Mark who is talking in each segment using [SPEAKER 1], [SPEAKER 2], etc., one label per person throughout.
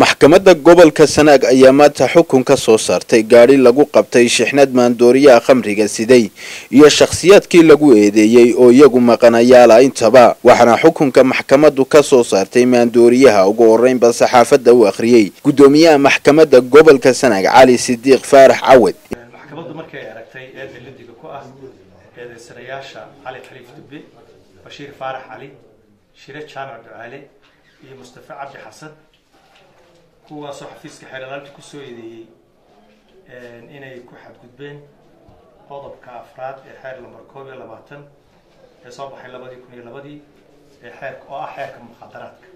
[SPEAKER 1] maxkamadda gobolka sanaag ayaa maanta xukun ka soo saartay gaadhi lagu qabtay shixnad maandooriyaha khamriga siday iyo shakhsiyaadkii lagu eedeeyey oo iyagu maqanayaala intaba. Waxaana xukunka maxkamaddu ka soo saartay maandooriyaha ugu horreynba saxaafadda u akhriyey. Guddoomiyaha maxkamadda gobolka sanaag cali sidiiq faarax cawed
[SPEAKER 2] maxkamaddu markii ay aragtay eedda lidiga ku ah eedaysanayaasha cali khaliif dubbe bashiir faarax cali shire jaamac ducaale iyo mustafa cabdi xasan kuwaasoo xafiiska xeeralaalta ku soo eedeeyey inay ku xadgudbeen qodobka afraad ee xeer lambar koob iyo labaatan ee soo baxay labadii kun iyo labadii ee xeerka oo ah xeerka mukhadaraadka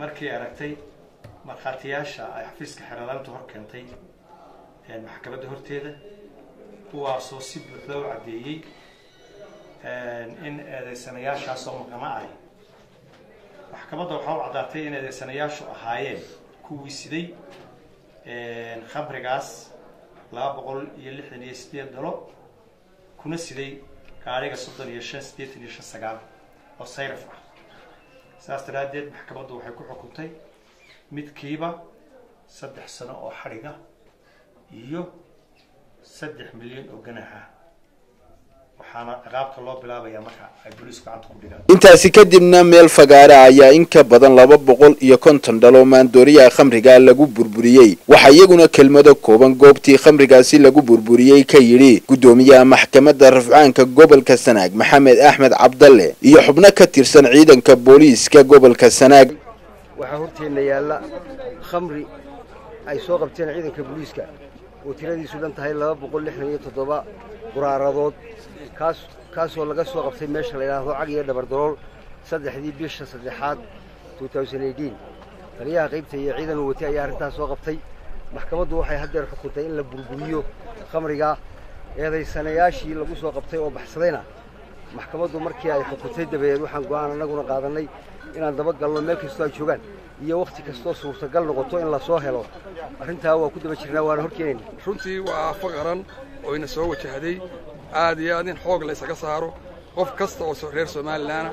[SPEAKER 2] markii aragtay markhaatiyaasha ay xafiiska xeeralaalta hor keentay maxkamadda horteeda kuwaasoo si buuxda u caddeeyey in eedeysanayaashaasoo maqana ah maxkamadda waxaa u caddaatay in eedeysanayaashu ahaayeen. Kuwii siday khamrigaas laba boqol iyo lixdan iyo sideed dalo kuna siday gaadhiga soddon iyo shan siddeetan iyo shan sagaal oo sayraf ah. Saas daraaddeed maxkamaddu waxay ku xukuntay midkiiba saddex sano oo xadhiga iyo saddex milyan oo ganaxa waxaana
[SPEAKER 1] intaasi kadibna meel fagaare ayaa in ka badan laba boqol iyo konton dhalo maandooriyaha khamriga lagu burburiyey. Waxaa iyaguna kelmado kooban goobtii khamrigaasi lagu burburiyey ka yidhi guddoomiyaha maxkamadda rafcaanka gobolka sanaag maxamed axmed cabdalle iyo xubno ka tirsan ciidanka booliiska gobolka sanaag.
[SPEAKER 3] Waxaa horteenna yaalla khamri ay soo qabteen ciidanka booliiska oo tiradiisu dhan tahay laba boqol lixdan iyo toddoba quraaradood kaas kaasoo laga soo qabtay meesha la yidhaahdo cag iyo dhabardalool saddexdii bisha saddexaad taliyaha qaybta iyo ciidan watay ayaa arrintaas soo qabtay. Maxkamaddu waxay haddeer xukuntay in la burburiyo khamriga eedaysanayaashii lagu soo qabtay oo baxsadayna maxkamaddu markii ay xukuntay dabadeed waxaan go'aan annaguna qaadannay inaan daba galno meel kastoo ay joogaan iyo wakhti kastoo suurtagal noqoto in la soo helo. Arrintaa waa ku daba jirnaa waana horkeenayna
[SPEAKER 4] runtii waa aafo qaran oo ina soo wajahday. Aad iyo aad in xoog la ysaga saaro. Qof kasta oo reer somalilanna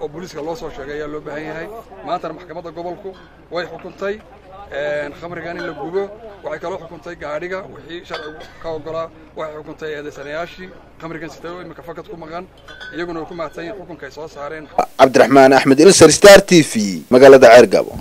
[SPEAKER 4] oo booliiska loo soo sheegay ayaa loo baahan yahay. Maantana maxkamadda gobolku way xukuntay khamrigan in la gubo. Waxay kaloo xukuntay gaadhiga wixii sharcigu ka ogolaa. Waxay xukuntay eedaysanayaashii khamrigan sitay oo imika fakad ku maqan iyaguna way ku mahadsan yihiin xukunka ay soo saareen.
[SPEAKER 1] Cabdiraxmaan axmed ilsar star t v magaalada ceergabo